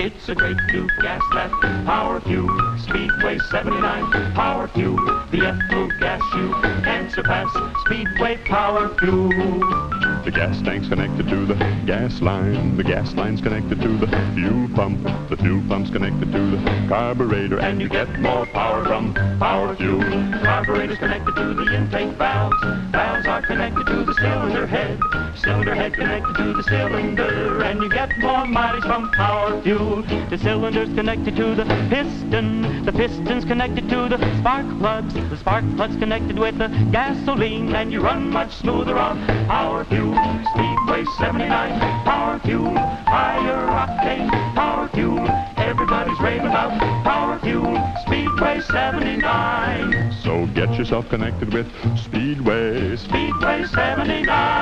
It's a great new gas that power fuel. Speedway 79 power fuel. The ethyl gas you can surpass. Speedway power fuel. The gas tank's connected to the gas line. The gas line's connected to the fuel pump. The fuel pump's connected to the carburetor. And you get more power from power fuel. Carburetor's connected to the intake valves. Valves are connected to the cylinder head. Cylinder head connected to the cylinder. And you get more mileage from power fuel. The cylinder's connected to the piston. The piston's connected to the spark plugs. The spark plug's connected with the gasoline. And you run much smoother on power fuel. Speedway 79, power fuel. Higher octane, power fuel. Everybody's raving about power fuel. Speedway 79. So get yourself connected with Speedway. Speedway 79.